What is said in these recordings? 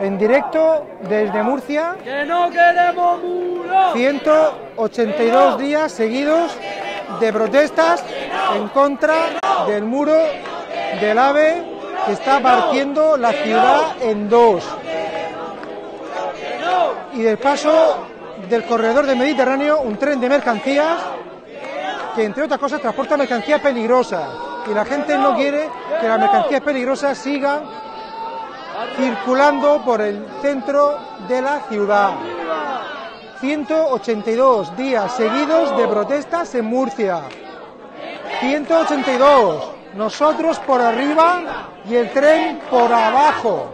en directo desde Murcia. ¡Que no queremos muro! 182 días seguidos de protestas en contra del muro del AVE que está partiendo la ciudad en dos. Y del paso del corredor del Mediterráneo, un tren de mercancías que entre otras cosas transporta mercancías peligrosas. Y la gente no quiere que las mercancías peligrosas sigan circulando por el centro de la ciudad. 182 días seguidos de protestas en Murcia. 182. Nosotros por arriba y el tren por abajo.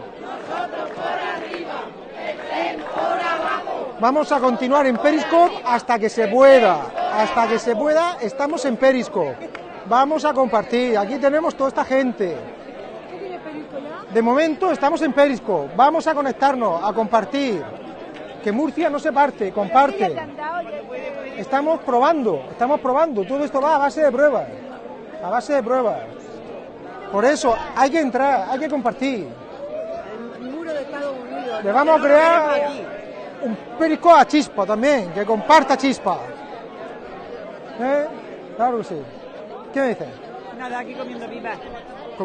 Vamos a continuar en Periscope hasta que se pueda. Hasta que se pueda, estamos en Periscope. Vamos a compartir. Aquí tenemos toda esta gente. De momento estamos en Periscope. Vamos a conectarnos, a compartir. Que Murcia no se parte, comparte. Estamos probando, estamos probando. Todo esto va a base de pruebas. A base de pruebas. Por eso hay que entrar, hay que compartir. Le vamos a crear un perico a chispa también, que comparta chispa. ¿Eh? Claro que sí. ¿Qué me dices? Nada, aquí comiendo pipas.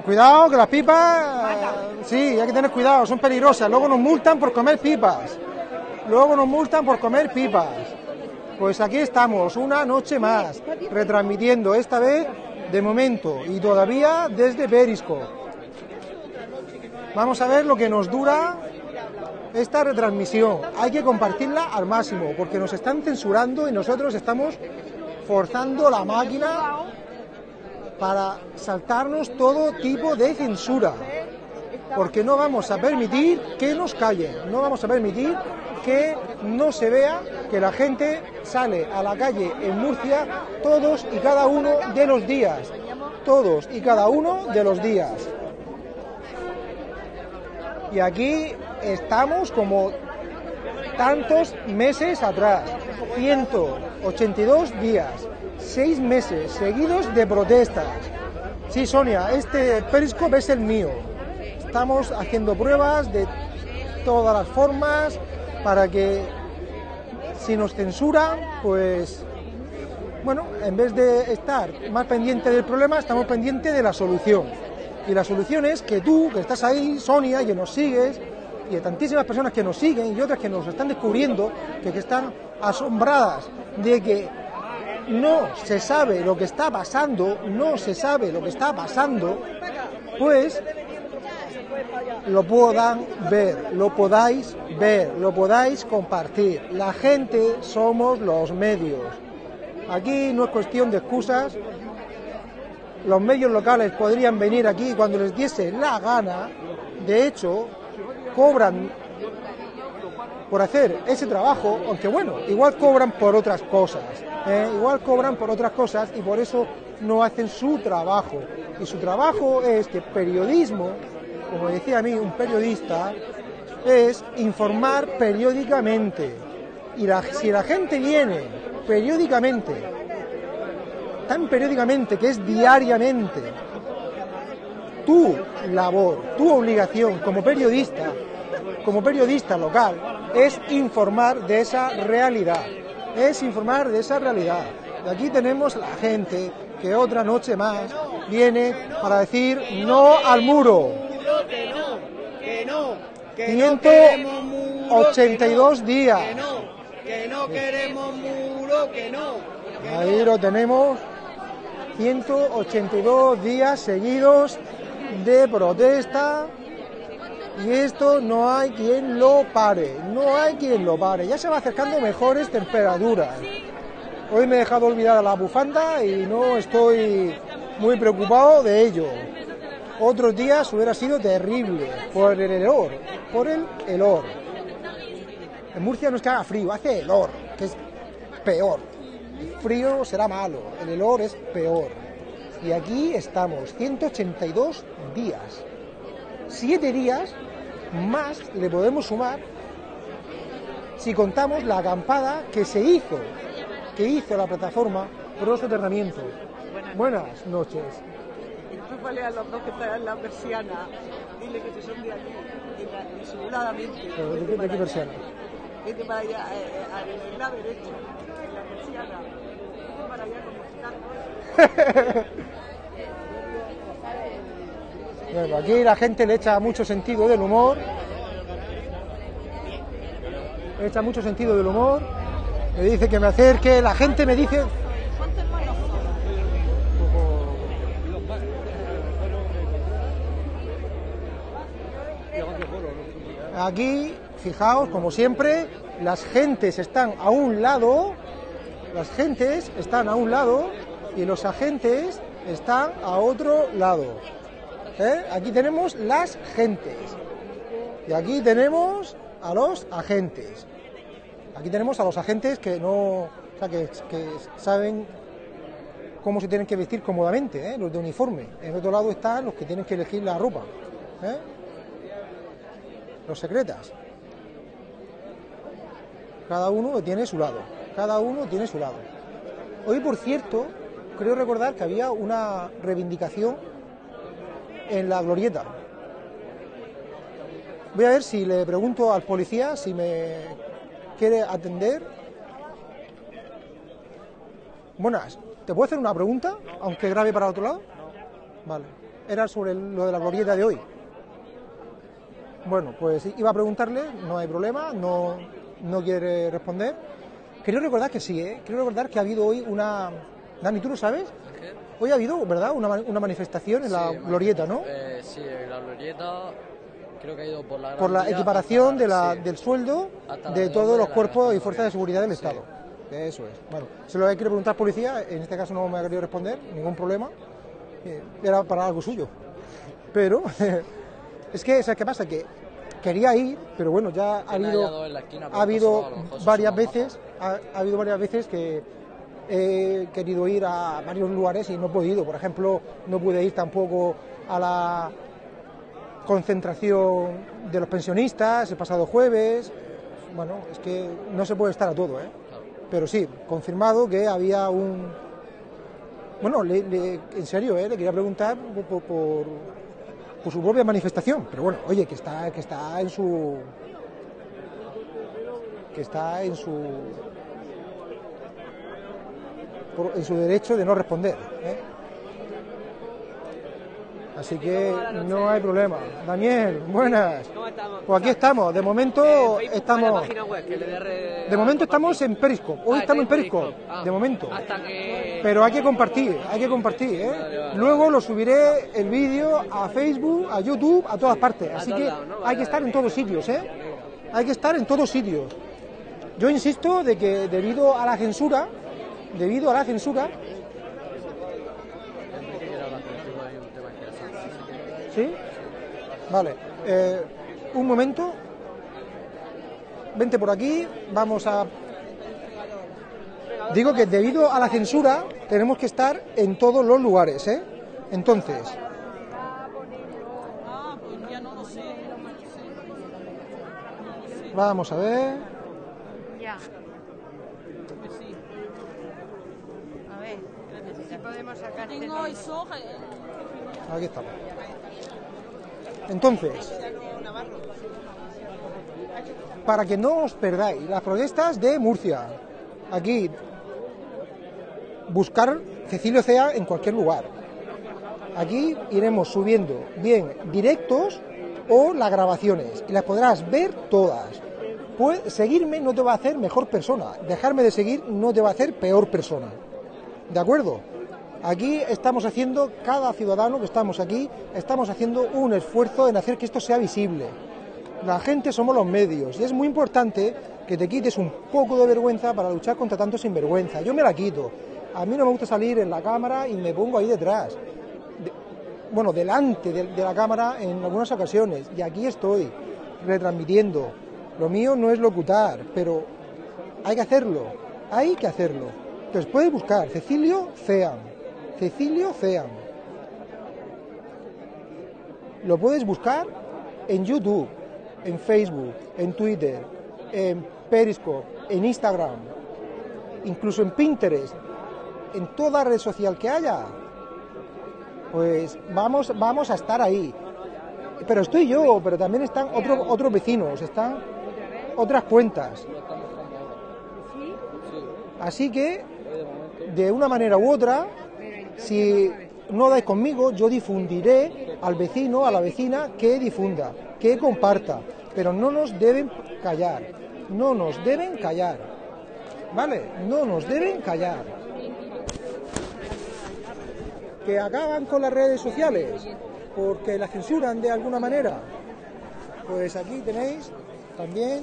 Cuidado, que las pipas, sí, hay que tener cuidado, son peligrosas. Luego nos multan por comer pipas. Luego nos multan por comer pipas. Pues aquí estamos, una noche más, retransmitiendo esta vez de momento y todavía desde Perisco. Vamos a ver lo que nos dura esta retransmisión. Hay que compartirla al máximo porque nos están censurando y nosotros estamos forzando la máquina para saltarnos todo tipo de censura. Porque no vamos a permitir que nos callen, no vamos a permitir que no se vea que la gente sale a la calle en Murcia todos y cada uno de los días. Todos y cada uno de los días. Y aquí estamos como tantos meses atrás, 182 días, seis meses seguidos de protestas. Sí, Sonia, este Periscope es el mío. Estamos haciendo pruebas de todas las formas para que si nos censuran, pues bueno, en vez de estar más pendiente del problema, estamos pendientes de la solución. Y la solución es que tú, que estás ahí, Sonia, que nos sigues, y de tantísimas personas que nos siguen y otras que nos están descubriendo, que están asombradas de que no se sabe lo que está pasando, no se sabe lo que está pasando, pues lo puedan ver, lo podáis ver, lo podáis compartir. La gente somos los medios. Aquí no es cuestión de excusas. Los medios locales podrían venir aquí cuando les diese la gana. De hecho, cobran por hacer ese trabajo, aunque bueno, igual cobran por otras cosas. ¿eh? igual cobran por otras cosas y por eso no hacen su trabajo. Y su trabajo es que periodismo, como decía a mí un periodista, es informar periódicamente. Y la- si la gente viene periódicamente, tan periódicamente que es diariamente, tu labor, tu obligación como periodista, como periodista local, es informar de esa realidad, es informar de esa realidad. Y aquí tenemos la gente que otra noche más viene para decir no al muro. Que no, que no, que no queremos muro, 182 días. que no, que no queremos muro, que no. Ahí lo tenemos, 182 días seguidos de protesta y esto no hay quien lo pare, no hay quien lo pare. Ya se va acercando mejores temperaturas. Hoy me he dejado olvidada la bufanda y no estoy muy preocupado de ello. Otros días hubiera sido terrible por el helor, por el helor. En Murcia no es que haga frío, hace helor, que es peor. El frío será malo, el helor es peor. Y aquí estamos, 182 días. Siete días más le podemos sumar si contamos la acampada que se hizo, que hizo la plataforma Pro Soterramiento. Buenas noches. Chúpale a los dos que están en la persiana, dile que son de aquí, disimuladamente. ¿De, qué- de qué persiana? Vete para allá, eh, eh, al lado derecho, en la persiana. Vete para allá como si Bueno, aquí la gente le echa mucho sentido del humor. Le echa mucho sentido del humor. Me dice que me acerque. La gente me dice. Aquí, fijaos, como siempre, las gentes están a un lado, las gentes están a un lado y los agentes están a otro lado. ¿Eh? Aquí tenemos las gentes. Y aquí tenemos a los agentes. Aquí tenemos a los agentes que no, que saben cómo se tienen que vestir cómodamente, ¿eh? los de uniforme. En otro lado están los que tienen que elegir la ropa. ¿eh? Los secretas. Cada uno tiene su lado. Cada uno tiene su lado. Hoy, por cierto, creo recordar que había una reivindicación en la glorieta. Voy a ver si le pregunto al policía si me quiere atender. Buenas, ¿te puedo hacer una pregunta, aunque grave para otro lado? Vale. Era sobre lo de la glorieta de hoy. Bueno, pues iba a preguntarle, no hay problema, no, no quiere responder. Creo recordar que sí, ¿eh? Creo recordar que ha habido hoy una... Dani, ¿tú lo sabes? Hoy ha habido, ¿verdad? Una, una manifestación en la glorieta, ¿no? Eh, sí, la glorieta creo que ha ido por la Por la equiparación de la, sí. del sueldo de todos los cuerpos y fuerzas de seguridad del Sí. Estado. Eso es. Bueno, se lo he querido preguntar al policía, en este caso no me ha querido responder, ningún problema. Eh, Era para algo suyo. Pero es que, ¿sabes qué pasa? Que quería ir, pero bueno, ya ha habido, en ha habido a varias veces, ha, ha habido varias veces que he querido ir a varios lugares y no he podido. Por ejemplo, no pude ir tampoco a la concentración de los pensionistas el pasado jueves. Bueno, es que no se puede estar a todo, ¿eh? Pero sí, confirmado que había un... Bueno, en serio, ¿eh? le quería preguntar por, por- por- por su propia manifestación. Pero bueno, oye, que está, que está en su... que está en su... por- en su derecho de no responder. ¿eh? Así que no hay problema. Daniel, buenas. ¿Cómo estamos? Pues aquí estamos. De momento Eh, Facebook, la estamos. web, De momento estamos en Periscope. Hoy Ah, estamos en Periscope. Periscope. Ah, De momento. Hasta que... Pero hay que compartir, hay que compartir. ¿eh? Luego lo subiré el vídeo a Facebook, a YouTube, a todas partes. Así que hay que estar en todos sitios, ¿eh? Hay que estar en todos sitios. Yo insisto de que debido a la censura, debido a la censura, ¿sí? Vale. eh, un momento. Vente por aquí. Vamos a. Digo que debido a la censura tenemos que estar en todos los lugares, ¿eh? Entonces, vamos a ver. Ya. Pues sí. A ver, si podemos sacar Tengo soja. Aquí estamos. Entonces, para que no os perdáis, las protestas de Murcia. Aquí, buscar Cecilio Cea en cualquier lugar. Aquí iremos subiendo bien directos o las grabaciones y las podrás ver todas. Pues seguirme no te va a hacer mejor persona. Dejarme de seguir no te va a hacer peor persona. ¿De acuerdo? Aquí estamos haciendo, cada ciudadano que estamos aquí, estamos haciendo un esfuerzo en hacer que esto sea visible. La gente somos los medios y es muy importante que te quites un poco de vergüenza para luchar contra tanto sinvergüenza. Yo me la quito. A mí no me gusta salir en la cámara y me pongo ahí detrás. De- bueno, delante de, de la cámara en algunas ocasiones. Y aquí estoy, retransmitiendo. Lo mío no es locutar, pero hay que hacerlo. Hay que hacerlo. Entonces puedes buscar Cecilio Cean. Cecilio Cean. Lo puedes buscar en YouTube, en Facebook, en Twitter, en Periscope, en Instagram, incluso en Pinterest, en toda red social que haya. Pues vamos, vamos a estar ahí. pero estoy yo, pero también están otros otros vecinos, están otras cuentas. Así que, de una manera u otra, si no dais conmigo, yo difundiré al vecino, a la vecina, que difunda, que comparta. Pero no nos deben callar, no nos deben callar. ¿Vale? No nos deben callar. Que acaban con las redes sociales porque la censuran de alguna manera. Pues aquí tenéis también.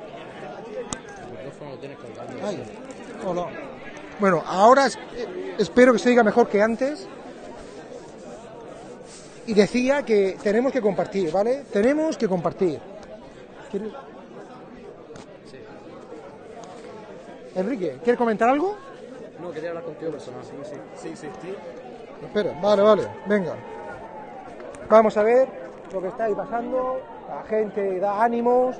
El micrófono lo tienes colgando. Ay, o no. Bueno, ahora es- eh, espero que se diga mejor que antes. Y decía que tenemos que compartir, ¿vale? Tenemos que compartir. ¿Quieres- Enrique, ¿quieres comentar algo? No, quería hablar contigo personal. Sí, sí. Sí, sí, sí. Espera, vale, vale, venga. Vamos a ver lo que está ahí pasando. La gente da ánimos.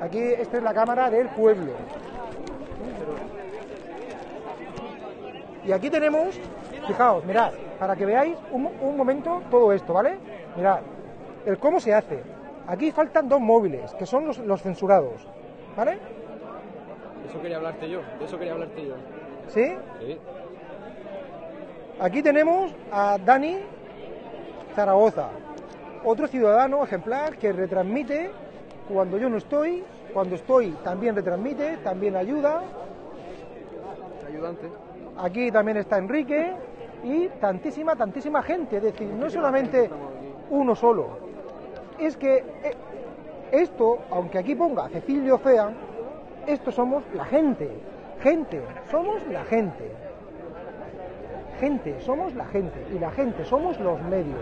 Aquí, esta es la cámara del pueblo. Y aquí tenemos, fijaos, mirad, para que veáis un, un momento todo esto, ¿vale? Mirad, el cómo se hace. Aquí faltan dos móviles, que son los, los censurados, ¿vale? De eso quería hablarte yo. De eso quería hablarte yo. ¿Sí? Sí. Aquí tenemos a Dani Zaragoza, otro ciudadano ejemplar que retransmite cuando yo no estoy, cuando estoy también retransmite, también ayuda. Ayudante. Aquí también está Enrique y tantísima, tantísima gente, es decir, no es solamente uno solo. Es que eh, esto, aunque aquí ponga Cecilio Fea, esto somos la gente, gente, somos la gente. Gente, somos la gente y la gente somos los medios.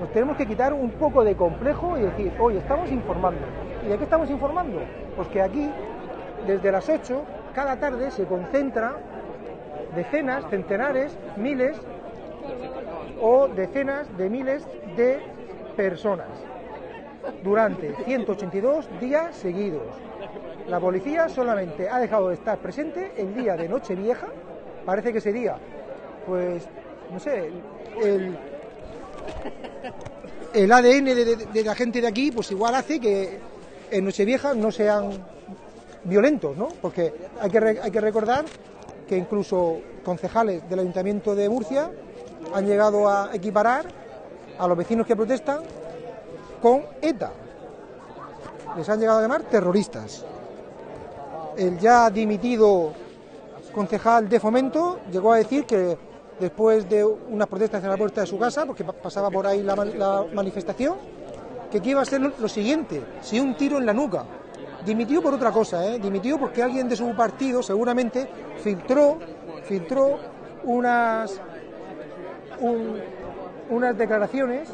Nos tenemos que quitar un poco de complejo y decir, oye, estamos informando. ¿Y de qué estamos informando? Pues que aquí, desde las 8, cada tarde se concentra decenas, centenares, miles o decenas de miles de personas durante 182 días seguidos. La policía solamente ha dejado de estar presente el día de Nochevieja, parece que ese día, pues, no sé, el, el ADN de, de- la gente de aquí, pues igual hace que en Nochevieja no sean violentos, ¿no? Porque hay que, hay que recordar que incluso concejales del Ayuntamiento de Murcia han llegado a equiparar a los vecinos que protestan con ETA. Les han llegado a llamar terroristas. El ya dimitido concejal de fomento llegó a decir que después de unas protestas en la puerta de su casa, porque pa- pasaba por ahí la, man- la manifestación, que qué iba a ser lo siguiente, si un tiro en la nuca. Dimitió por otra cosa, ¿eh? dimitió porque alguien de su partido seguramente filtró, filtró unas, un- unas declaraciones,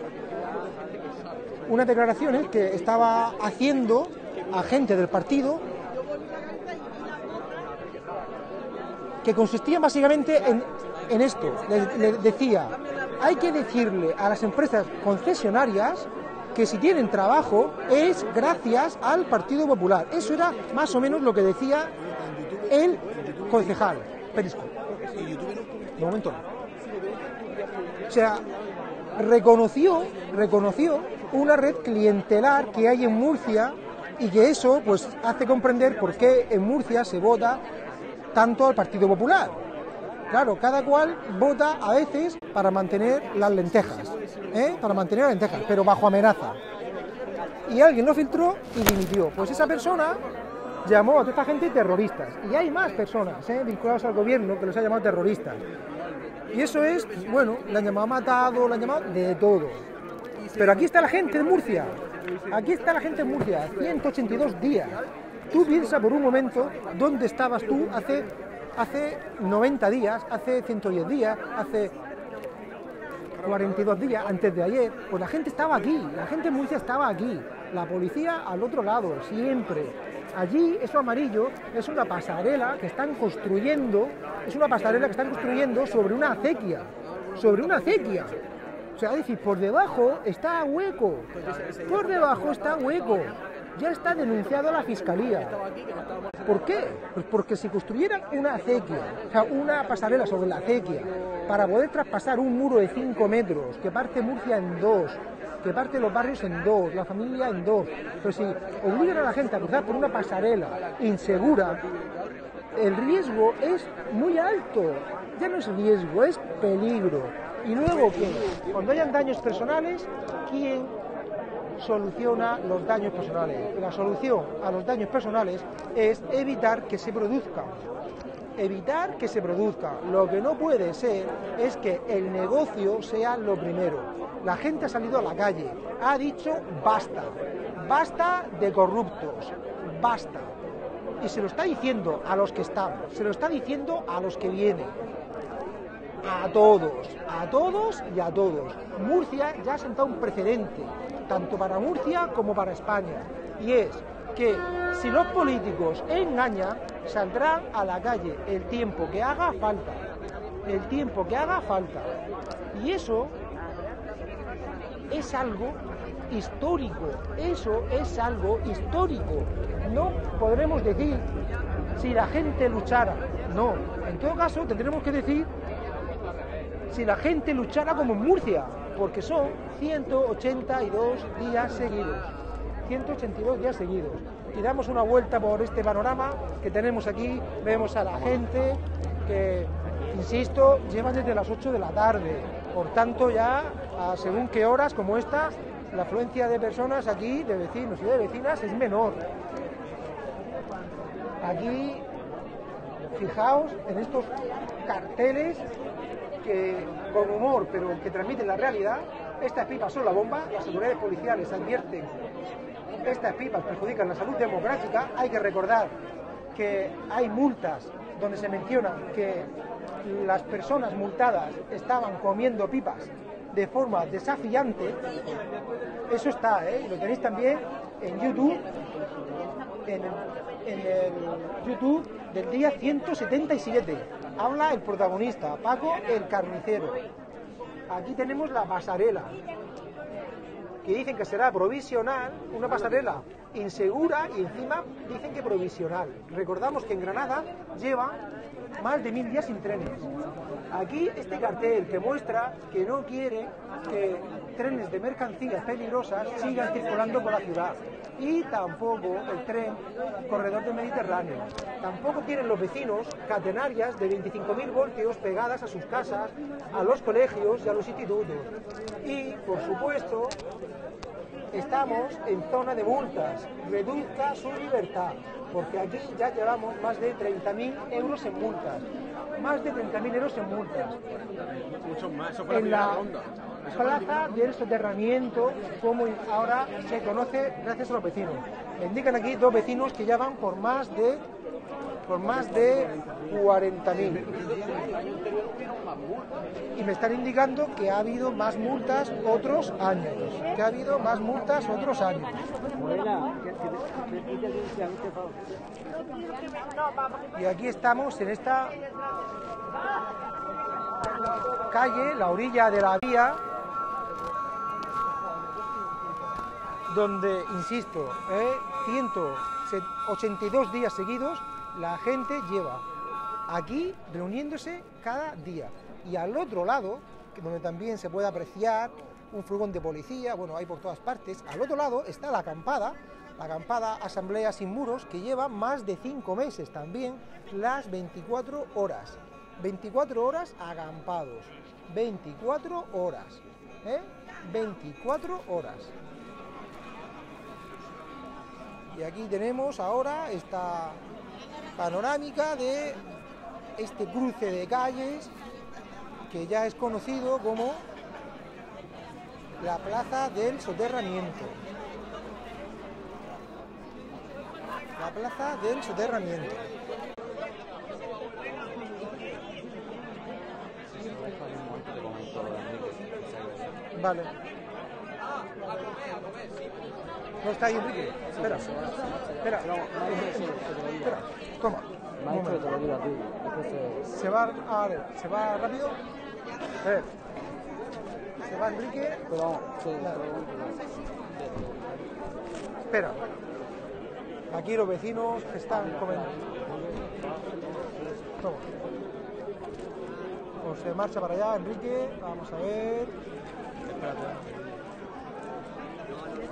unas declaraciones que estaba haciendo a gente del partido que consistían básicamente en, en esto. Le decía, hay que decirle a las empresas concesionarias que si tienen trabajo es gracias al Partido Popular. Eso era más o menos lo que decía el concejal Perisco. De momento no. O sea, reconoció, reconoció una red clientelar que hay en Murcia y que eso pues hace comprender por qué en Murcia se vota tanto al Partido Popular. Claro, cada cual vota a veces para mantener las lentejas, ¿eh? para mantener las lentejas, pero bajo amenaza. Y alguien lo filtró y dimitió. Pues esa persona llamó a toda esta gente terroristas. Y hay más personas ¿eh? vinculadas al gobierno que los ha llamado terroristas. Y eso es, bueno, la han llamado matado, la han llamado de todo. Pero aquí está la gente de Murcia. Aquí está la gente de Murcia, 182 días. Tú piensa por un momento dónde estabas tú hace, hace 90 días, hace 110 días, hace 42 días, antes de ayer. Pues la gente estaba aquí, la gente de Murcia estaba aquí. La policía al otro lado, siempre. Allí, eso amarillo, es una pasarela que están construyendo, es una pasarela que están construyendo sobre una acequia, sobre una acequia. O sea, decir, por debajo está hueco, por debajo está hueco. Ya está denunciado a la fiscalía. ¿Por qué? Pues porque si construyeran una acequia, o sea, una pasarela sobre la acequia, para poder traspasar un muro de 5 metros que parte Murcia en dos, que parte los barrios en dos, la familia en dos. Pero si obligan a la gente a cruzar por una pasarela insegura, el riesgo es muy alto. Ya no es riesgo, es peligro. Y luego que cuando hayan daños personales, ¿quién soluciona los daños personales? La solución a los daños personales es evitar que se produzcan evitar que se produzca. Lo que no puede ser es que el negocio sea lo primero. La gente ha salido a la calle, ha dicho basta, basta de corruptos, basta. Y se lo está diciendo a los que están, se lo está diciendo a los que vienen. A todos, a todos y a todos. Murcia ya ha sentado un precedente, tanto para Murcia como para España. Y es que si los políticos engañan, saldrán a la calle el tiempo que haga falta. El tiempo que haga falta. Y eso es algo histórico. Eso es algo histórico. No podremos decir si la gente luchara. No. En todo caso, tendremos que decir si la gente luchara como en Murcia, porque son 182 días seguidos. 182 días seguidos. Y damos una vuelta por este panorama que tenemos aquí, vemos a la gente que, insisto, llevan desde las 8 de la tarde. Por tanto, ya según qué horas como esta, la afluencia de personas aquí, de vecinos y de vecinas, es menor. Aquí, fijaos en estos carteles que con humor, pero que transmiten la realidad, estas pipas son la bomba, las autoridades policiales advierten estas pipas perjudican la salud democrática, hay que recordar que hay multas donde se menciona que las personas multadas estaban comiendo pipas de forma desafiante. Eso está, ¿eh? lo tenéis también en YouTube, en en el YouTube del día 177. Habla el protagonista, Paco el carnicero. Aquí tenemos la pasarela, que dicen que será provisional, una pasarela insegura y encima dicen que provisional. Recordamos que en Granada lleva más de mil días sin trenes. Aquí este cartel que muestra que no quiere que trenes de mercancías peligrosas sigan circulando por la ciudad. Y tampoco el tren corredor del Mediterráneo. Tampoco quieren los vecinos catenarias de 25.000 voltios pegadas a sus casas, a los colegios y a los institutos. Y, por supuesto, estamos en zona de multas. Reduzca su libertad, porque aquí ya llevamos más de 30.000 euros en multas. Más de 30.000 euros en multas. Mucho más, eso En la plaza del soterramiento, como ahora se conoce gracias a los vecinos. Me indican aquí dos vecinos que ya van por más de por más de 40.000. Y me están indicando que ha habido más multas otros años, que ha habido más multas otros años. Y aquí estamos en esta calle, la orilla de la vía, donde, insisto, eh, 182 días seguidos la gente lleva aquí reuniéndose cada día. Y al otro lado, donde también se puede apreciar un furgón de policía, bueno, hay por todas partes, al otro lado está la acampada, la acampada Asamblea Sin Muros, que lleva más de cinco meses también, las 24 horas. 24 horas acampados. 24 horas. ¿eh? 24 horas. Y aquí tenemos ahora esta panorámica de este cruce de calles que ya es conocido como la Plaza del Soterramiento. La Plaza del Soterramiento. Vale. No está ahí Enrique. Espera. Espera. Espera. Toma. Que te lo a ti. Se- va, a se va rápido. A ver. Se va Enrique. Pero vamos, sí, pero bueno, Espera. Aquí los vecinos que están comiendo. Toma. Pues se marcha para allá, Enrique. Vamos a ver.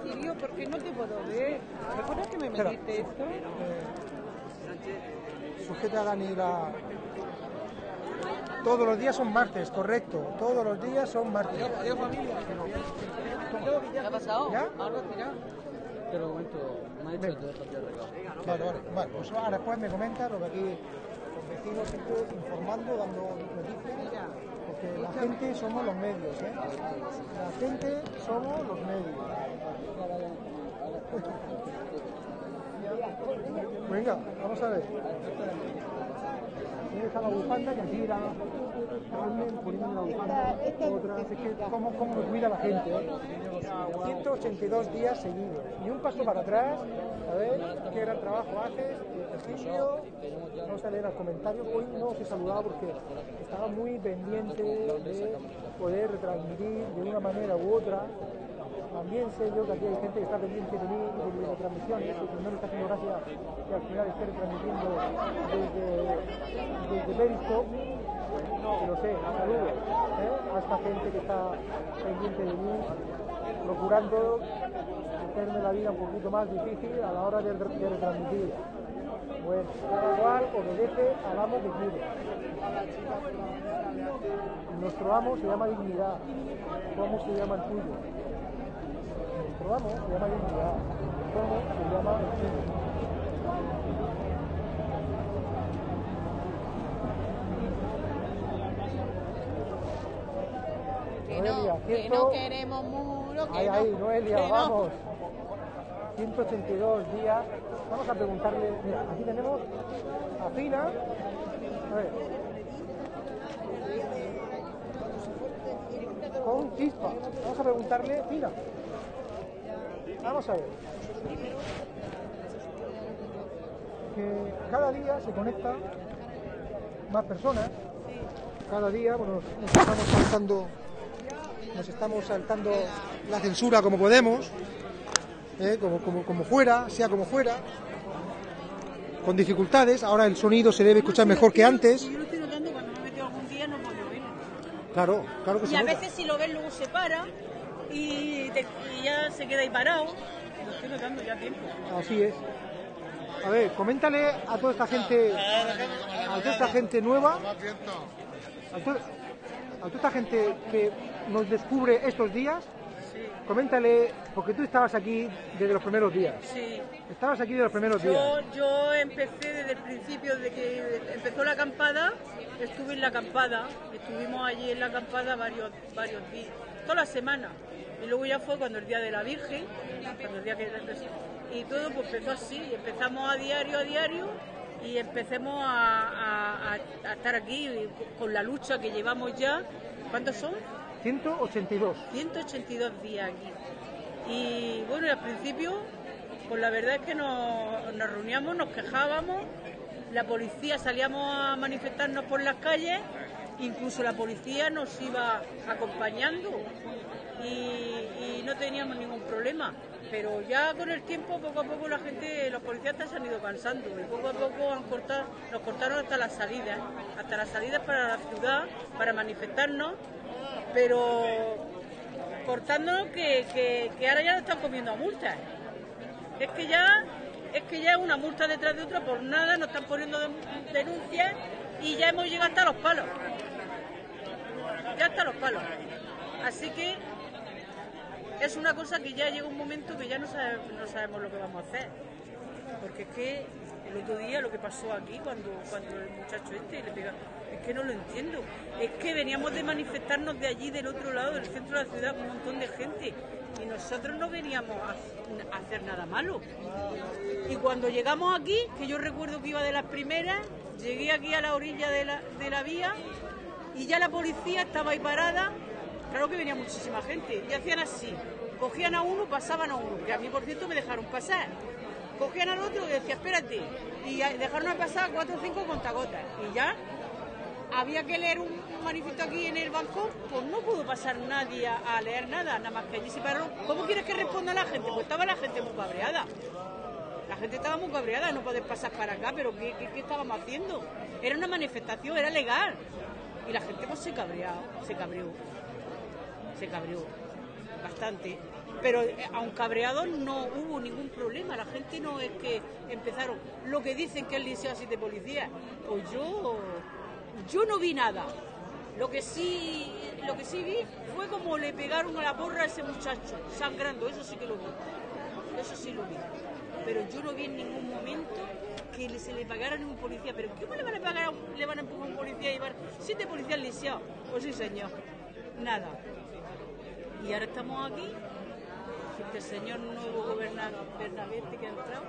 Sirio, ¿por qué no te puedo ver? ¿Recuerdas que me metiste esto? Eh, sujeta a Dani la. Todos los días son martes, correcto. Todos los días son martes. ¿Qué ha pasado? ¿Ya? Pero un momento, me ha te de regalo. Vale, vale, vale. Pues ahora después me comenta lo que aquí los vecinos siempre informando, dando noticias, porque la gente somos los medios, ¿eh? La gente somos los medios. Venga, vamos a ver. Voy a dejar la bufanda que aquí la Carmen poniendo la bufanda, otra, es que cómo, cómo cuida la gente, ¿eh? 182 días seguidos, ni un paso para atrás, a ver qué gran trabajo haces, ejercicio, vamos a leer los comentarios, hoy no os he saludado porque estaba muy pendiente de poder retransmitir de una manera u otra, también sé yo que aquí hay gente que está pendiente de mí de las transmisiones, y que no está haciendo gracia que al final esté retransmitiendo desde, desde Periscope, que lo sé, saludos ¿eh? a esta gente que está pendiente de mí, procurando hacerme la vida un poquito más difícil a la hora de, de retransmitir. Bueno, cada cual obedece al amo que quiere. Nuestro amo se llama dignidad. ¿Cómo se llama el tuyo? Nuestro amo se llama dignidad. ¿Cómo se llama el? Que Noelia, no, que no queremos muro, que Ahí, no. ahí, Noelia, que no. vamos. 182 días. Vamos a preguntarle, mira, aquí tenemos a Fina. A ver. Con chispa. Vamos a preguntarle, Fina. Vamos a ver. Que cada día se conecta más personas. Cada día, bueno, nos estamos saltando nos estamos saltando la censura como podemos, ¿eh? como, como, como fuera, sea como fuera, con dificultades. Ahora el sonido se debe escuchar mejor que antes. Yo lo estoy notando cuando me he metido algún día no puedo ver. Claro, claro que Y se a nota. veces si lo ves luego se para y, te- y ya se queda ahí parado. Lo estoy notando ya tiempo. Así es. A ver, coméntale a toda esta gente, a toda esta gente nueva, a, to- a toda esta gente que nos descubre estos días, coméntale, porque tú estabas aquí desde los primeros días. Sí. Estabas aquí desde los primeros días. Yo, yo empecé desde el principio, de que empezó la acampada, estuve en la acampada, estuvimos allí en la acampada varios, varios días, toda la semana. Y luego ya fue cuando el día de la Virgen, cuando el día que y todo pues empezó así, empezamos a diario, a diario, y empecemos a, a- a- a estar aquí con la lucha que llevamos ya. ¿Cuántos son? 182. 182 días aquí. Y bueno, y al principio, pues la verdad es que nos, nos reuníamos, nos quejábamos, la policía salíamos a manifestarnos por las calles, incluso la policía nos iba acompañando y, no teníamos ningún problema. Pero ya con el tiempo, poco a poco la gente, los policías se han ido cansando y poco a poco han cortado, nos cortaron hasta las salidas, hasta las salidas para la ciudad, para manifestarnos, pero cortándonos que, ahora ya nos están comiendo a multas. Es que ya es que ya es una multa detrás de otra por nada, nos están poniendo de- denuncias y ya hemos llegado hasta los palos. Ya hasta los palos. Así que es una cosa que ya llega un momento que ya no, sabe- no sabemos lo que vamos a hacer. Porque es que el otro día lo que pasó aquí cuando, cuando el muchacho este le pega, es que no lo entiendo. Es que veníamos de manifestarnos de allí, del otro lado, del centro de la ciudad, con un montón de gente. Y nosotros no veníamos a, a hacer nada malo. Y cuando llegamos aquí, que yo recuerdo que iba de las primeras, llegué aquí a la orilla de la, de la vía y ya la policía estaba ahí parada. Claro que venía muchísima gente. Y hacían así. Cogían a uno, pasaban a uno. Que a mí, por cierto, me dejaron pasar. Cogían al otro y decía, espérate. Y dejaron pasar cuatro o cinco contagotas. Y ya había que leer un manifiesto aquí en el banco, pues no pudo pasar nadie a, leer nada, nada más que allí se pararon. ¿Cómo quieres que responda la gente? Pues estaba la gente muy cabreada. La gente estaba muy cabreada, no podés pasar para acá, pero ¿qué, qué, qué estábamos haciendo? Era una manifestación, era legal. Y la gente pues se cabreó, se cabreó, se cabreó bastante. Pero eh, aun cabreados no hubo ningún problema, la gente no es que empezaron. Lo que dicen que el liceo así de policía, pues yo, yo no vi nada. Lo que sí, lo que sí vi fue como le pegaron a la porra a ese muchacho, sangrando, eso sí que lo vi. Eso sí lo vi. Pero yo no vi en ningún momento que se le pagara a ningún policía. ¿Pero cómo le van a pagar, un- le van a empujar a un policía y llevar siete policías lisiados? Pues sí, señor. Nada. Y ahora estamos aquí, este señor nuevo gobernador Bernabé que ha entrado,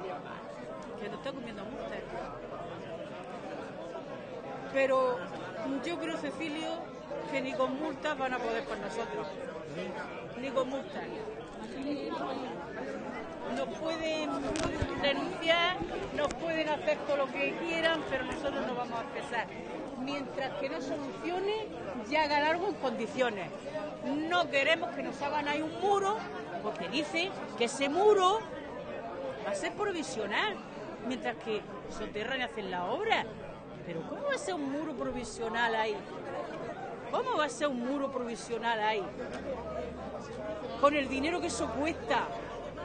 que nos está comiendo multas. Pero yo creo, Cecilio, que ni con multas van a poder con nosotros. Ni con multas. Nos pueden denunciar, nos pueden hacer todo lo que quieran, pero nosotros no vamos a cesar. Mientras que no solucione, ya hagan algo en condiciones. No queremos que nos hagan ahí un muro, porque dice que ese muro va a ser provisional, mientras que soterran y hacen la obra. Pero ¿cómo va a ser un muro provisional ahí? ¿Cómo va a ser un muro provisional ahí? Con el dinero que eso cuesta,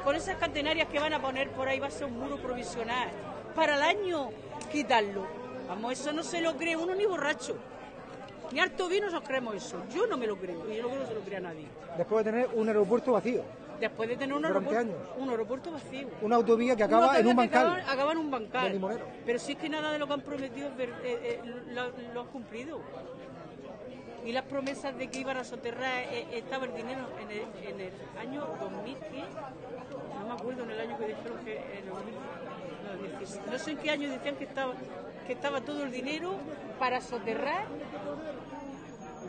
con esas catenarias que van a poner por ahí, va a ser un muro provisional. Para el año, quitarlo. Vamos, eso no se lo cree uno ni borracho. Ni harto vino nos creemos eso. Yo no me lo creo y yo no creo que se lo crea nadie. Después de tener un aeropuerto vacío, Después de tener un aeropuerto, años. un aeropuerto vacío. una autovía que acaba en un bancal. Acaba, acaba en un bancal. Pero si es que nada de lo que han prometido eh, eh, lo, lo han cumplido. Y las promesas de que iban a soterrar, eh, estaba el dinero en el, en el año 2000, ¿qué? No me acuerdo en el año que dijeron que en el 2000, no, 16, no sé en qué año decían que estaba, que estaba todo el dinero para soterrar.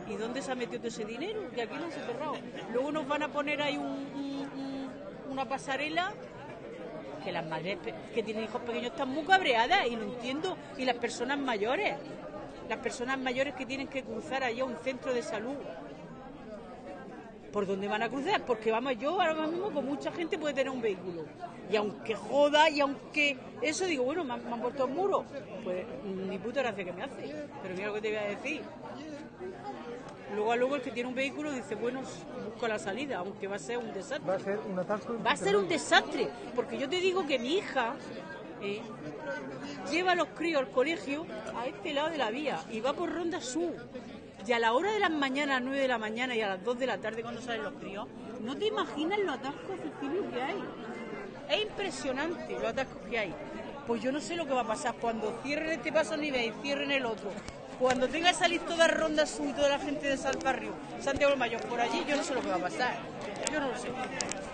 ¿Y dónde se ha metido todo ese dinero? Que aquí no han soterrado. Luego nos van a poner ahí un- un- un- una pasarela que las madres que tienen hijos pequeños están muy cabreadas y no entiendo. Y las personas mayores, las personas mayores que tienen que cruzar allá a un centro de salud. ¿Por dónde van a cruzar? Porque vamos, yo ahora mismo con mucha gente puede tener un vehículo. Y aunque joda y aunque eso digo, bueno, me han, me han puesto el muro, pues ni puta gracia que me hace. Pero mira lo que te voy a decir. Luego a luego el que tiene un vehículo dice, bueno, busco la salida, aunque va a ser un desastre. Va a ser un atasco. Va a ser un desastre, porque yo te digo que mi hija eh, lleva a los críos al colegio a este lado de la vía y va por Ronda Sur. Y a la hora de las mañanas, 9 de la mañana y a las 2 de la tarde cuando salen los críos, no te imaginas los atascos Cecilio, que hay. Es impresionante los atascos que hay. Pues yo no sé lo que va a pasar cuando cierren este paso a nivel y cierren el otro. Cuando tenga que salir toda Ronda Sur y toda la gente de Sal Barrio, Santiago del Mayor, por allí, yo no sé lo que va a pasar. Yo no lo sé.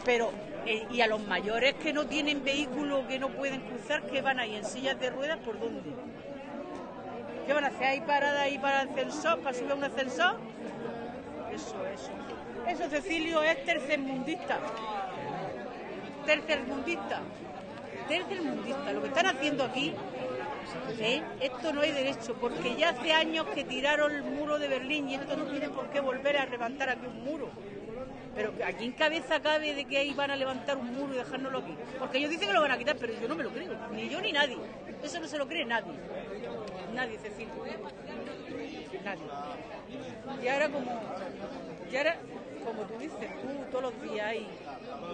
Pero, eh, y a los mayores que no tienen vehículo, que no pueden cruzar, que van ahí en sillas de ruedas, ¿por dónde? ¿Qué van a hacer ahí parada ahí para el ascensor, para subir a un ascensor? Eso, eso. Eso, Cecilio, es tercermundista. Tercermundista. Tercermundista. Lo que están haciendo aquí, ¿eh? esto no hay derecho, porque ya hace años que tiraron el muro de Berlín y esto no tiene por qué volver a levantar aquí un muro. Pero aquí en cabeza cabe de que ahí van a levantar un muro y dejárnoslo aquí. Porque ellos dicen que lo van a quitar, pero yo no me lo creo. Ni yo ni nadie. Eso no se lo cree nadie. Nadie, Cecilio. Nadie. Y ahora como... Y ahora como tú dices, tú todos los días hay,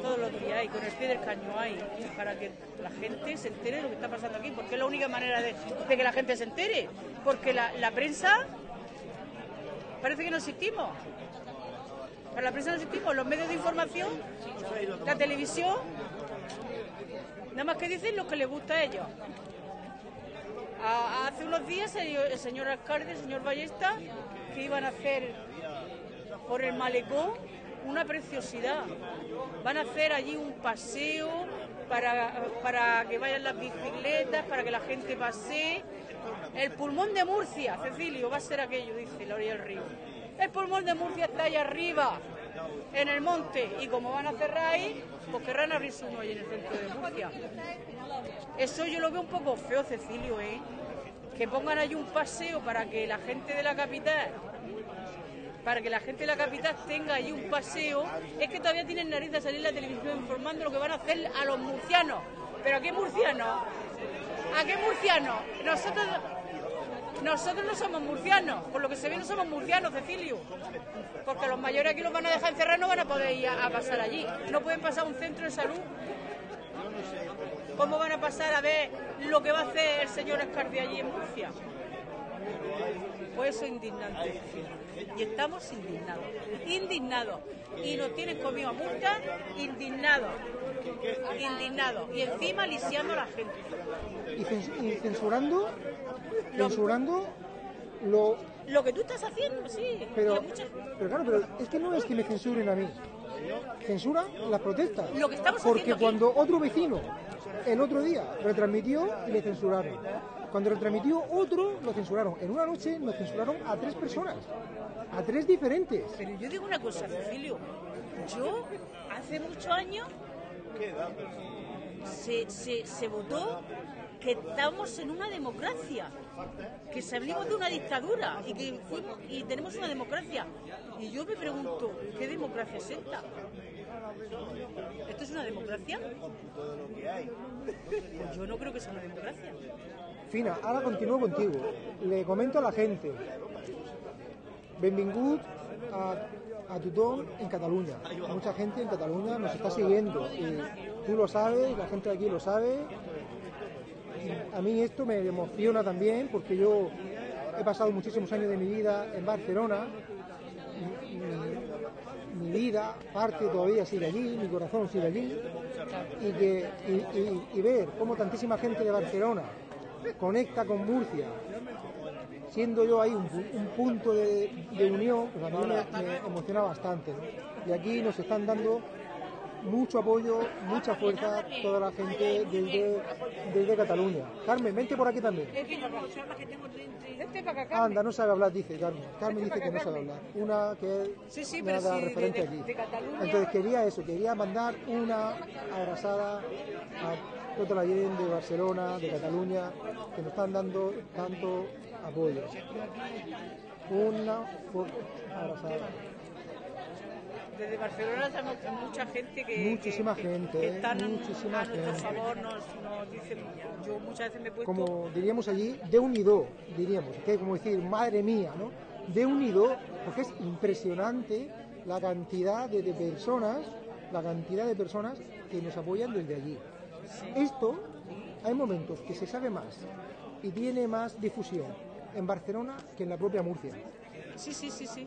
todos los días hay, con el pie del caño hay, para que la gente se entere de lo que está pasando aquí, porque es la única manera de, de que la gente se entere, porque la, la prensa parece que no existimos. Para la prensa existimos, los medios de información, la televisión, nada más que dicen lo que les gusta a ellos. Hace unos días el, señor alcalde, el señor Ballesta, que iban a hacer por el malecón una preciosidad. Van a hacer allí un paseo para, para que vayan las bicicletas, para que la gente pasee. El pulmón de Murcia, Cecilio, va a ser aquello, dice la orilla del río. El pulmón de Murcia está ahí arriba, en el monte, y como van a cerrar ahí, pues querrán abrirse uno ahí en el centro de Murcia. Eso yo lo veo un poco feo, Cecilio, ¿eh? Que pongan ahí un paseo para que la gente de la capital, para que la gente de la capital tenga ahí un paseo, es que todavía tienen nariz de salir la televisión informando lo que van a hacer a los murcianos. ¿Pero a qué murcianos? ¿A qué murcianos? Nosotros, nosotros no somos murcianos, por lo que se ve no somos murcianos, Cecilio. Porque los mayores aquí los van a dejar encerrar, no van a poder ir a, pasar allí. No pueden pasar a un centro de salud ¿Cómo van a pasar a ver lo que va a hacer el señor Escardi allí en Murcia? Pues eso es indignante. Y estamos indignados. Indignados. Y nos tienen comido a multa, indignados. Indignados. Y encima lisiando a la gente. Y, cens- y censurando, Lo- censurando lo, Lo que tú estás haciendo, sí. Y Pero, pero claro, pero es que no es que me censuren a mí. Censura las protestas. Lo que estamos Porque aquí. cuando otro vecino el otro día retransmitió, le censuraron. Cuando retransmitió otro, lo censuraron. En una noche nos censuraron a tres personas. A tres diferentes. Pero yo digo una cosa, Cecilio. Yo, hace muchos años, se, se, se votó que estamos en una democracia, que salimos de una dictadura y que fuimos- y tenemos una democracia. Y yo me pregunto, ¿qué democracia es esta? ¿Esto es una democracia? Pues yo no creo que sea una democracia. Fina, ahora continúo contigo. Le comento a la gente. Benvingut a, a tothom en Cataluña. Mucha gente en Cataluña nos está siguiendo. Y tú lo sabes, la gente de aquí lo sabe. A mí esto me emociona también porque yo he pasado muchísimos años de mi vida en Barcelona. Mi, mi- vida, parte todavía sigue allí, mi corazón sigue allí. Y, que, y- ver cómo tantísima gente de Barcelona conecta con Murcia, siendo yo ahí un, pu- un punto de, unión, pues a mí me, emociona bastante. Y aquí nos están dando mucho apoyo, mucha fuerza toda la gente desde, desde Cataluña. Carmen, vente por aquí también. Anda, no sabe hablar, dice Carmen. Carmen dice que no sabe hablar. Una que Sí, sí, es nada sí, referente de- aquí. de. Entonces quería eso, quería mandar una abrazada a toda la gente de Barcelona, de Cataluña, que nos están dando tanto apoyo. Una fuerte abrazada. Desde Barcelona tenemos mucha gente que. Muchísima que- gente, que están muchísima a nuestro gente. favor, nos, nos dicen. Yo muchas veces me he puesto. como diríamos allí, de unido, diríamos, que es como decir, madre mía, ¿no? De unido, porque es impresionante la cantidad de, de personas, la cantidad de personas que nos apoyan desde allí. Esto, hay momentos que se sabe más y tiene más difusión en Barcelona que en la propia Murcia. Sí, sí, sí, sí.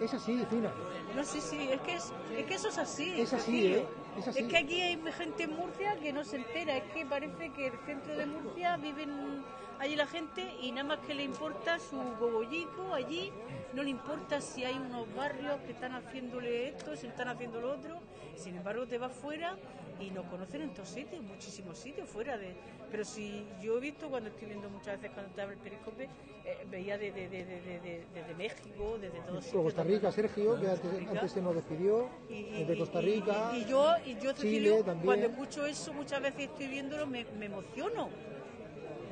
Es así, Fina. No, sí, sí, es que, es, es que eso es así. Es así. ¿eh? Es así. que aquí hay gente en Murcia que no se entera. Es que parece que el centro de Murcia viven allí la gente y nada más que le importa su gogollico allí. No le importa si hay unos barrios que están haciéndole esto, si están haciendo lo otro. Sin embargo, te vas fuera y nos conocen en todos sitios, muchísimos sitios fuera de. Pero si yo he visto cuando estoy viendo muchas veces cuando te abre el periscope, eh, veía de, de, de, desde México, desde todos Costa Rica, Sergio, que antes, antes se nos despidió, desde Costa Rica. y, y yo, y yo Chile cuando escucho eso muchas veces estoy viéndolo, me, me emociono.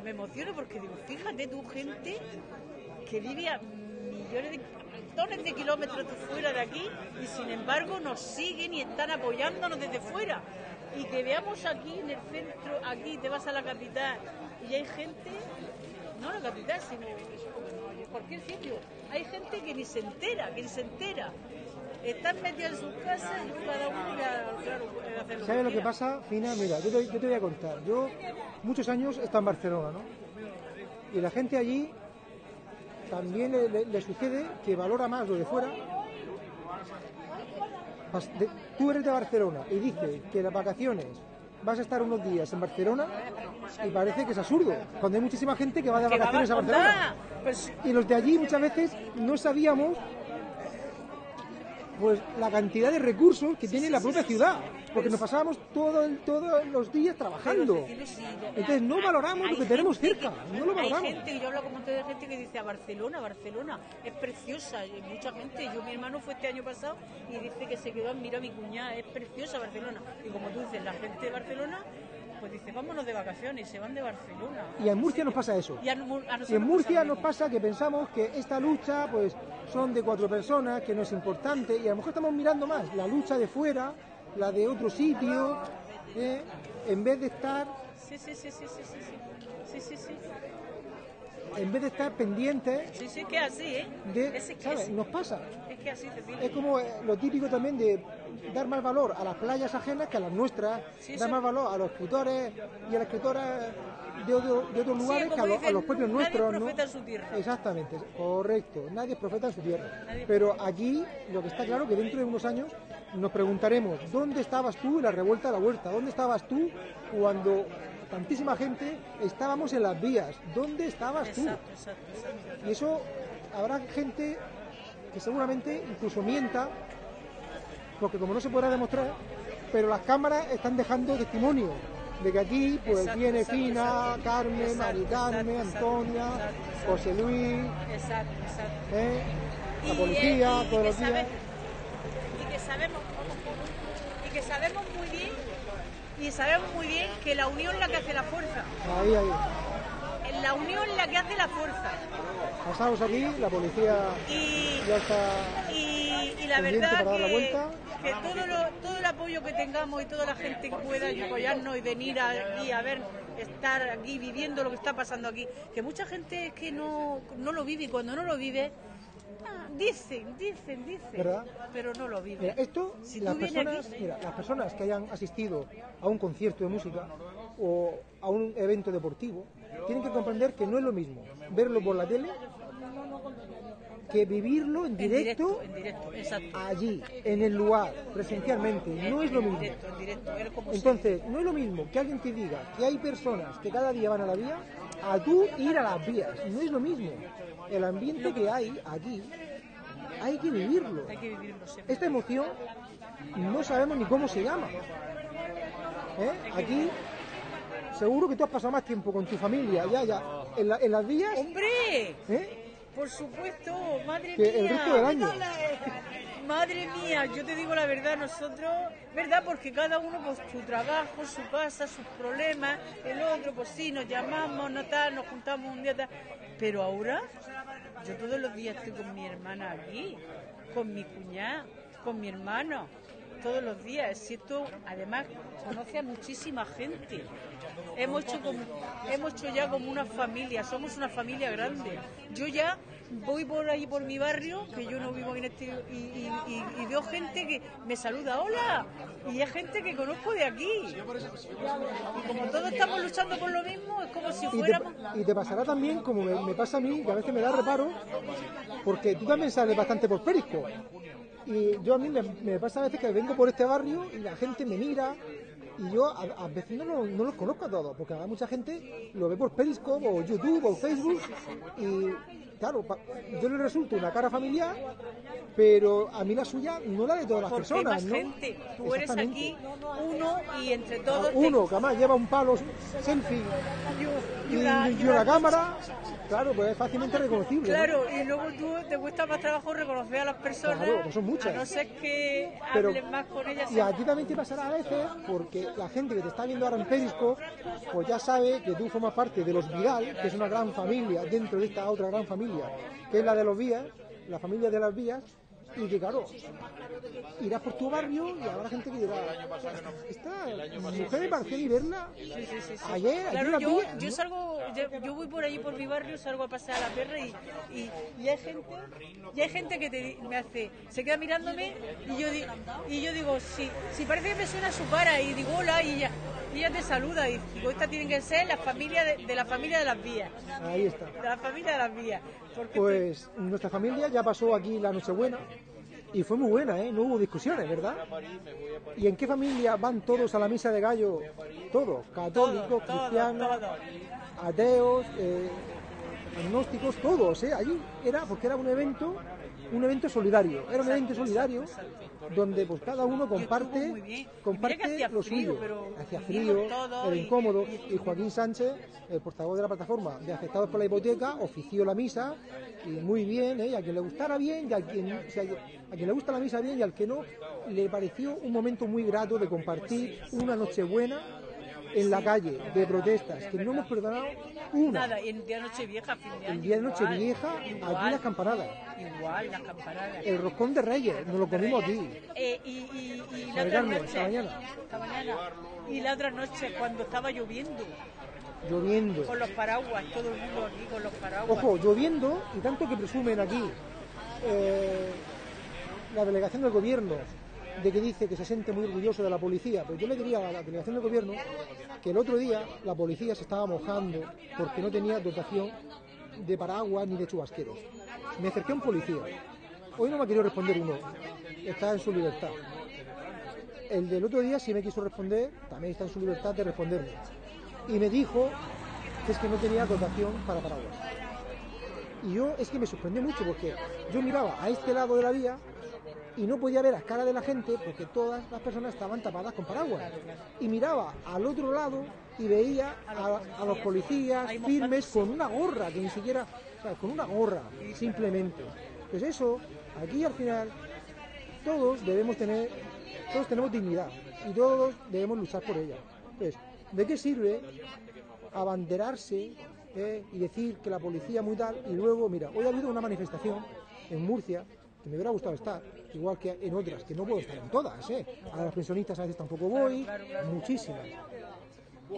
Me emociono porque digo, fíjate tú, gente que vive a millones de kilómetros fuera de aquí y sin embargo nos siguen y están apoyándonos desde fuera. Y que veamos aquí en el centro, aquí te vas a la capital y hay gente, no la capital, sino en cualquier sitio, hay gente que ni se entera, que ni se entera están metidos en sus casas y cada uno ya, claro, puede hacer lo ¿Sabes lo que pasa, Fina? Mira, yo te, yo te voy a contar. Yo muchos años he estado en Barcelona, ¿no? Y la gente allí también le, le- le sucede que valora más lo de fuera. De- tú eres de Barcelona y dices que las vacaciones vas a estar unos días en Barcelona y parece que es absurdo, cuando hay muchísima gente que va de vacaciones a Barcelona. Pues Y los de allí muchas veces no sabíamos pues la cantidad de recursos que tiene la propia ciudad, porque nos pasábamos todo el- todos los días trabajando. Entonces no valoramos lo que tenemos cerca, que- no lo valoramos. Hay gente, yo hablo con un montón de gente que dice a Barcelona, Barcelona, es preciosa, y mucha gente, yo mi hermano fue este año pasado y dice que se quedó, mira mi cuñada, es preciosa Barcelona. Y como tú dices, la gente de Barcelona, pues dice, vámonos de vacaciones, y se van de Barcelona. Y en Murcia nos pasa eso. Y, en Murcia nos pasa que pensamos que esta lucha, pues, son de cuatro personas, que no es importante, y a lo mejor estamos mirando más la lucha de fuera, la de otro sitio, ¿eh? en vez de estar... sí, sí, sí, sí, sí, sí, sí. sí en vez de estar pendientes sí, sí, que así, ¿eh? de, Ese que ¿sabes? es, Nos pasa. es que así, Cecilia. Es como eh, lo típico también de dar más valor a las playas ajenas que a las nuestras, Sí, dar más valor a los escritores y a las escritoras de, otro- de otros lugares que a, los propios nadie nuestros. es ¿no? profeta en su tierra. Exactamente, correcto, nadie es profeta en su tierra. Nadie es Pero aquí lo que está claro que dentro de unos años nos preguntaremos, ¿dónde estabas tú en la revuelta de la huerta? ¿Dónde estabas tú cuando tantísima gente estábamos en las vías? ¿Dónde estabas tú? Exacto, exacto, exacto. Y eso habrá gente que seguramente incluso mienta, porque como no se podrá demostrar, pero las cámaras están dejando testimonio de que aquí pues Exacto, viene exacto, Fina, exacto. Carmen, Mari Carmen, Antonia. José Luis, Exacto, exacto. ¿eh? la policía, eh, y todos los días. sabe- y que sabemos y que sabemos muy bien y sabemos muy bien que la unión es la que hace la fuerza Ahí, ahí. es la unión la que hace la fuerza Pasamos aquí, la policía y, ya está y, y la verdad para dar la que, vuelta. que todo, lo- todo el apoyo que tengamos y toda la gente que pueda apoyarnos y venir aquí a ver estar aquí viviendo lo que está pasando aquí que mucha gente es que no, no lo vive y cuando no lo vive dicen, dicen, dicen ¿Verdad? pero no lo vive Mira, esto, Si las personas, aquí- mira, las personas que hayan asistido a un concierto de música o a un evento deportivo tienen que comprender que no es lo mismo verlo por la tele que vivirlo en En directo, en directo, allí, en el lugar, presencialmente. No es lo mismo. Entonces, no es lo mismo que alguien te diga que hay personas que cada día van a la vía a tú ir a las vías. No es lo mismo. El ambiente que hay aquí hay que vivirlo. hay que vivirlo siempre. Esta emoción no sabemos ni cómo se llama. ¿Eh? Aquí seguro que tú has pasado más tiempo con tu familia, ya, ya, en, la- en las vías, ¡Hombre! ¿eh? Por supuesto, madre Que mía. el resto del año. Madre mía, yo te digo la verdad, nosotros, ¿verdad? Porque cada uno pues su trabajo, su casa, sus problemas, el otro, pues sí, nos llamamos, no tal, nos juntamos un día tal. Pero ahora, yo todos los días estoy con mi hermana aquí, con mi cuñada, con mi hermano, todos los días. Si esto, además, conoce a muchísima gente. Hemos hecho, como, hemos hecho ya como una familia, somos una familia grande. Yo ya voy por ahí por mi barrio, que yo no vivo en este, y, y- y- y veo gente que me saluda, hola, y es gente que conozco de aquí. Y como todos estamos luchando por lo mismo, es como si fuéramos... y te pasará también como me, me pasa a mí, que a veces me da reparo, porque tú también sales bastante por Perisco. Y yo a mí me, me pasa a veces que vengo por este barrio y la gente me mira y yo a, a veces no, lo- no los conozco a todos, porque además mucha gente lo ve por Periscope o YouTube o Facebook y claro, yo le resulto una cara familiar, pero a mí la suya no la de todas las Porque hay personas, más ¿no? gente. Tú eres aquí uno y entre todos... te- Uno que además lleva un palo selfie y, una- y una cámara, claro, pues es fácilmente reconocible. ¿no? Claro, y luego tú te cuesta más trabajo reconocer a las personas. Claro, pues son muchas. A no ser que Pero- hables más con ellas. Y a ti también te pasará a veces, porque la gente que te está viendo ahora en Periscope, pues ya sabe que tú formas parte de los Vidal, que es una gran familia dentro de esta otra gran familia, que es la de los Vías, la familia de las Vías, Y que claro, irás por tu barrio y habrá gente que dirá, esta mujer me pareció ni verla ayer, ayer Claro, la yo, salgo, yo, yo voy por allí por mi barrio, salgo a pasear a la perra y, y, y hay gente, y hay gente que te, me hace, se queda mirándome y yo, y yo digo, sí, si parece que me suena su cara y digo hola y ella, y ella te saluda y digo, esta tiene que ser la familia de, de la familia de las vías, Ahí está. de la familia de las vías. Porque Pues nuestra familia ya pasó aquí la Nochebuena y fue muy buena, ¿eh? No hubo discusiones, ¿verdad? ¿Y en qué familia van todos a la misa de gallo? Todos, católicos, cristianos, ateos, eh, agnósticos, todos, ¿eh? Allí era porque era un evento, un evento solidario, era un evento solidario donde pues cada uno comparte, comparte lo frío, suyo. pero vinimos frío, y- incómodo y- Joaquín Sánchez, el portavoz de la plataforma de afectados por la hipoteca, ofició la misa y muy bien, ¿eh? A quien le gustara bien y a quien, o sea, a quien le gusta la misa bien y al que no, le pareció un momento muy grato de compartir una Nochebuena en la calle de protestas, que no hemos perdonado una. nada, y el día de Nochevieja, fin de año. El día Nochevieja, aquí las campanadas. Igual, las campanadas. El roscón de Reyes, nos lo comimos aquí. Eh, y, y, y la otra noche, esta mañana. esta mañana. Y la otra noche cuando estaba lloviendo, Lloviendo. con los paraguas, todo el mundo aquí con los paraguas. Ojo, lloviendo, y tanto que presumen aquí eh, la delegación del gobierno de que dice que se siente muy orgulloso de la policía, pero yo le diría a la delegación del gobierno que el otro día la policía se estaba mojando porque no tenía dotación de paraguas ni de chubasqueros. Me acerqué a un policía. Hoy no me ha querido responder uno. Está en su libertad. El del otro día sí me quiso responder, también está en su libertad de responderme. Y me dijo que es que no tenía dotación para paraguas. Y yo es que me sorprendió mucho porque yo miraba a este lado de la vía y no podía ver la cara de la gente porque todas las personas estaban tapadas con paraguas. Y miraba al otro lado y veía a, a los policías firmes con una gorra, que ni siquiera, o sea, con una gorra, simplemente. Pues eso, aquí al final, todos debemos tener, todos tenemos dignidad y todos debemos luchar por ella. Pues, ¿de qué sirve abanderarse eh, y decir que la policía muy tal y luego, mira, hoy ha habido una manifestación en Murcia que me hubiera gustado estar, igual que en otras, que no puedo estar en todas, ¿eh? a las pensionistas a veces tampoco voy, muchísimas.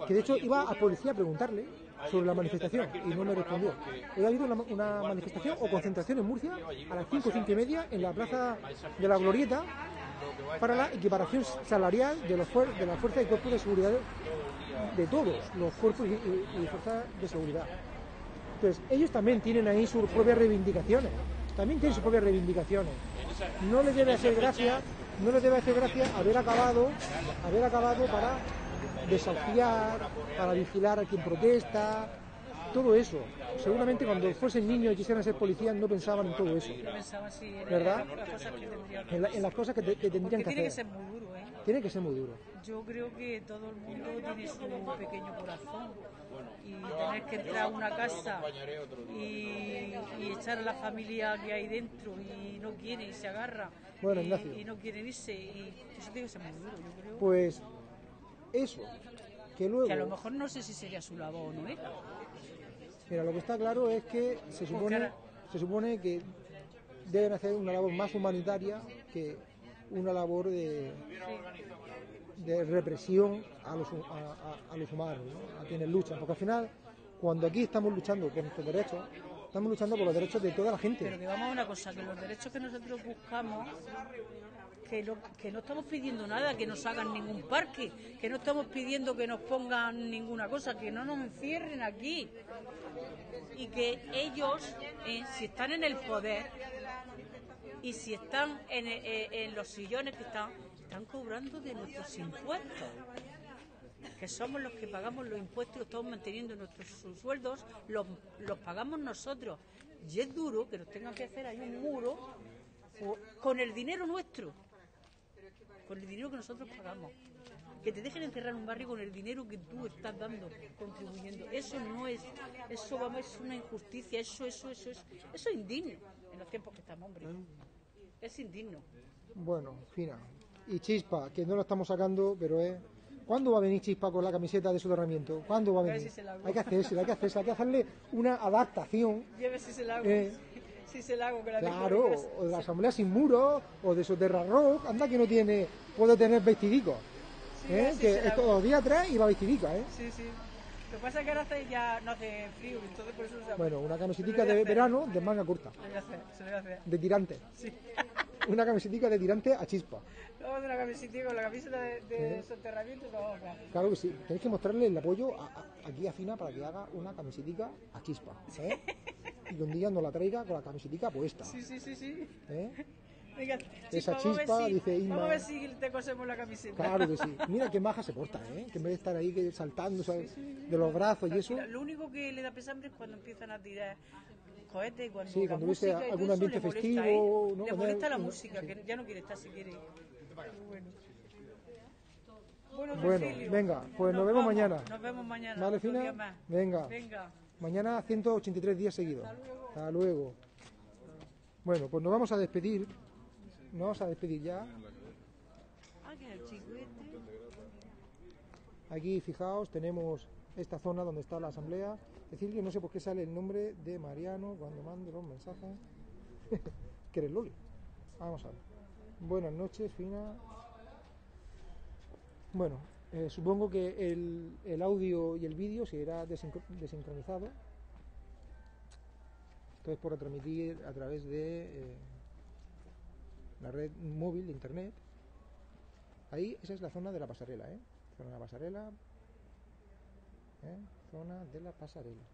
Que de hecho iba a policía a preguntarle sobre la manifestación y no me respondió. Hoy ha habido una, manifestación o concentración en Murcia a las 5 o 5 y media en la plaza de la Glorieta para la equiparación salarial de, los de la fuerza y cuerpos de seguridad de todos los cuerpos y, y- y fuerzas de seguridad. Entonces, ellos también tienen ahí sus propias reivindicaciones. También tienen sus propias reivindicaciones. No les debe hacer gracia, no les debe hacer gracia haber acabado, haber acabado para desafiar, para vigilar a quien protesta, todo eso. Seguramente cuando fuesen niños y quisieran ser policías no pensaban en todo eso. ¿Verdad? En, la- en las cosas que, te- que tendrían que hacer. ¿Eh? Tiene que ser muy duro. Yo creo que todo el mundo tiene su pequeño corazón y tener que entrar a una casa y, y echar a la familia que hay dentro y no quiere y se agarra Bueno, y, Ignacio. y no quieren irse y eso tiene que ser muy duro, yo creo. Pues eso, que luego... que a lo mejor no sé si sería su labor o no era. Mira, lo que está claro es que se supone, se supone que deben hacer una labor más humanitaria que una labor de, represión a los, a, los humanos, ¿no? a quienes luchan. Porque al final, cuando aquí estamos luchando por nuestros derechos, estamos luchando por los derechos de toda la Pero gente. que vamos a una cosa, que los derechos que nosotros buscamos, que, lo- que no estamos pidiendo nada, que nos hagan ningún parque, que no estamos pidiendo que nos pongan ninguna cosa, que no nos encierren aquí. Y que ellos, eh, si están en el poder y si están en, eh, en los sillones que están, están cobrando de nuestros impuestos que somos los que pagamos los impuestos y estamos manteniendo nuestros sueldos, los, los pagamos nosotros. Y es duro que nos tengan que hacer ahí un muro con el dinero nuestro, con el dinero que nosotros pagamos. Que te dejen encerrar en un barrio con el dinero que tú estás dando, contribuyendo. Eso no es, eso vamos, es una injusticia, eso, eso, eso, es, eso es indigno en los tiempos que estamos, hombre. Es indigno. Bueno, fina. Y Chispa, que no lo estamos sacando, pero es... ¿Cuándo va a venir Chispa con la camiseta de soterramiento? ¿Cuándo va a venir? si. Hay que hacerse, hay que hacerse, hay que hacerle una adaptación Y ver si se la hago. Eh, Sí, se la hago que la Claro, o de la asamblea sin muro, o de Soterra Rock, anda que no tiene, puede tener vestidico. Sí, ¿eh? Que se la estos hago. dos días atrás iba vestidica, ¿eh? Sí, sí. Lo que pasa es que ahora hace ya no hace frío, entonces por eso se Bueno, una camisetica de verano de manga corta, Se lo voy a hacer, se lo voy a hacer. de tirante. Sí. Una camisetica de tirante a chispa. Vamos a hacer una camiseta con la camiseta de, de soterramiento y vamos a. Claro que sí, tenéis que mostrarle el apoyo a- a- aquí a Fina para que haga una camisetica a chispa. ¿eh? Y que un día nos la traiga con la camisetica puesta. Sí, sí, sí, sí. ¿eh? Venga, Esa vamos a ver chispa, si- dice Inma. Vamos a ver si te cosemos la camiseta. Claro que sí. Mira qué maja se porta, ¿eh? Que en vez de estar ahí saltando ¿sabes? de los brazos y eso. Lo único que le da pesambre es cuando empiezan a tirar cohetes y cuando Sí, la cuando hubiese música todo algún ambiente molesta, festivo, ¿eh? ¿no? Le molesta la no, música, sí. que ya no quiere estar si quiere. Bueno. Bueno, venga, pues nos vemos vamos. mañana. Nos vemos mañana. ¿Vale, Fina? Venga. Venga. Mañana 183 días seguidos. Hasta luego. Bueno, pues nos vamos a despedir. Nos vamos a despedir ya. Aquí, fijaos, tenemos esta zona donde está la asamblea. Decir que no sé por qué sale el nombre de Mariano cuando mande los mensajes. que eres Loli. Vamos a ver. Buenas noches, Fina. Bueno, eh, supongo que el, el audio y el vídeo se irá desincro- desincronizado. Esto es por retransmitir a través de eh, la red móvil de internet. Ahí, esa es la zona de la pasarela, ¿eh? Zona de la pasarela. ¿eh? Zona de la pasarela.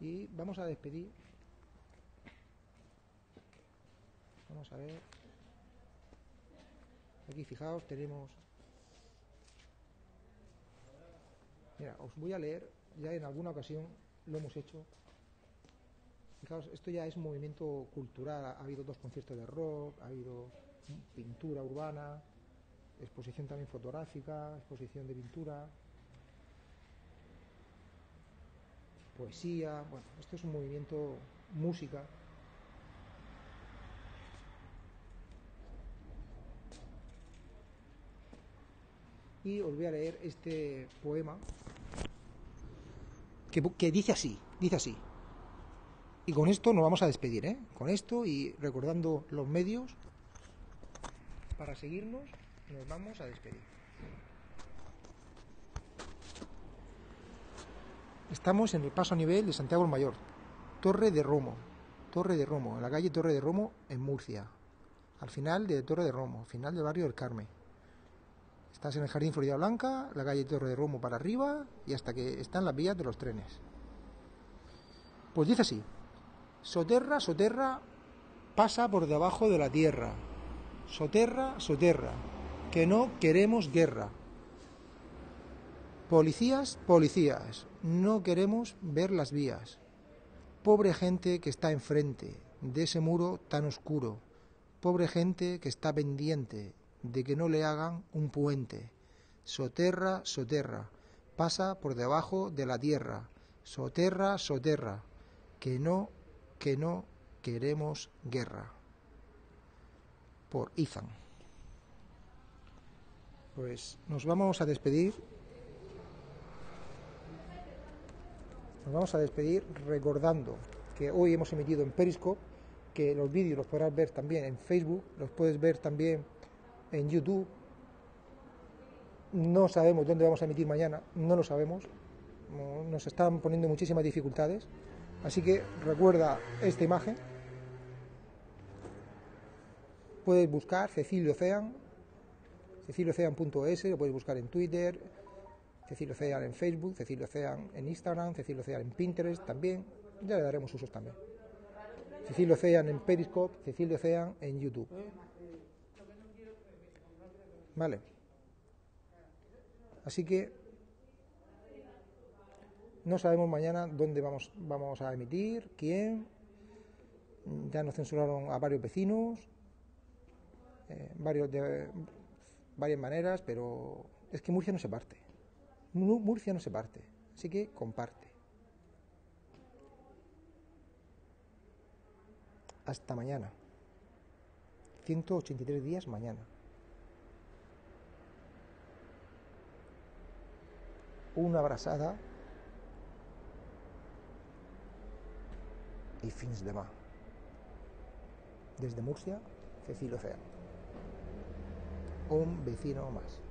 Y vamos a despedir. Vamos a ver. Aquí, fijaos, tenemos. Mira, os voy a leer. Ya en alguna ocasión lo hemos hecho. Fijaos, esto ya es un movimiento cultural. Ha habido dos conciertos de rock, ha habido pintura urbana, exposición también fotográfica, exposición de pintura, poesía. Bueno, esto es un movimiento música. Y os voy a leer este poema que, que dice así, dice así. Y con esto nos vamos a despedir, ¿eh? Con esto y recordando los medios para seguirnos, nos vamos a despedir. Estamos en el paso a nivel de Santiago el Mayor, Torre de Romo, Torre de Romo, en la calle Torre de Romo en Murcia, al final de Torre de Romo, al final del barrio del Carmen. Estás en el Jardín Florida Blanca, la calle Torre de Romo para arriba y hasta que están las vías de los trenes. Pues dice así, Soterra, soterra, pasa por debajo de la tierra. Soterra, soterra, que no queremos guerra. Policías, policías, no queremos ver las vías. Pobre gente que está enfrente de ese muro tan oscuro. Pobre gente que está pendiente de que no le hagan un puente. Soterra, soterra, pasa por debajo de la tierra. Soterra, soterra, que no, que no queremos guerra. Por Ethan. Pues nos vamos a despedir. Nos vamos a despedir recordando que hoy hemos emitido en Periscope, que los vídeos los podrás ver también en Facebook, los puedes ver también en YouTube. No sabemos dónde vamos a emitir mañana, no lo sabemos. No- Nos están poniendo muchísimas dificultades. Así que recuerda esta imagen. Puedes buscar Cecilio Ocean, ceciliocean.es, lo puedes buscar en Twitter, Cecilio Ocean en Facebook, Cecilio Ocean en Instagram, Cecilio Ocean en Pinterest también. Ya le daremos usos también. Cecilio Ocean en Periscope, Cecilio Ocean en YouTube. Vale. Así que no sabemos mañana dónde vamos, vamos a emitir, quién. Ya nos censuraron a varios vecinos, eh, varios de varias maneras, pero es que Murcia no se parte. Mu- Murcia no se parte, así que comparte. Hasta mañana. 183 días mañana. Una abrazada i fins demà. Desde Murcia, Cecilio Cea. Un vecino más.